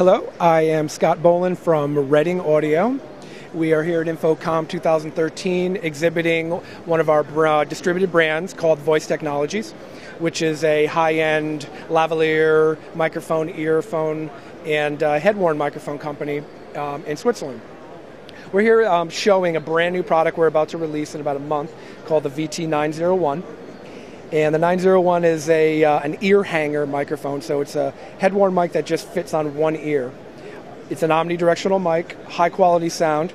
Hello, I am Scott Boland from Redding Audio. We are here at InfoComm 2013 exhibiting one of our uh, distributed brands called Voice Technologies, which is a high end lavalier microphone, earphone, and uh, head worn microphone company um, in Switzerland. We're here um, showing a brand new product we're about to release in about a month called the VT901. And the 901 is a, uh, an ear hanger microphone, so it's a head worn mic that just fits on one ear. It's an omnidirectional mic, high quality sound,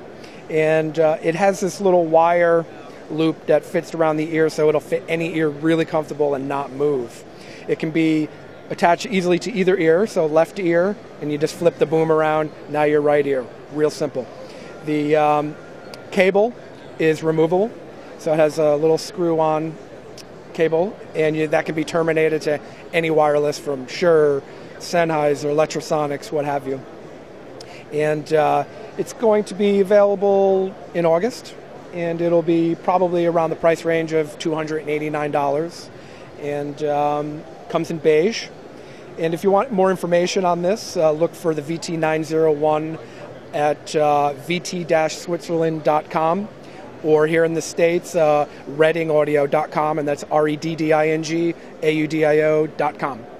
and uh, it has this little wire loop that fits around the ear so it'll fit any ear really comfortable and not move. It can be attached easily to either ear, so left ear, and you just flip the boom around, now your right ear. Real simple. The um, cable is removable, so it has a little screw on cable, and you, that can be terminated to any wireless from Shure, Sennheiser, Electrosonics, what have you. And uh, it's going to be available in August, and it'll be probably around the price range of $289, and um, comes in beige. And if you want more information on this, uh, look for the VT901 at uh, vt-switzerland.com or here in the States, uh, reddingaudio.com, and that's R E D D I N G A U D I O.com.